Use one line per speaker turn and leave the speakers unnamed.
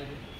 excited.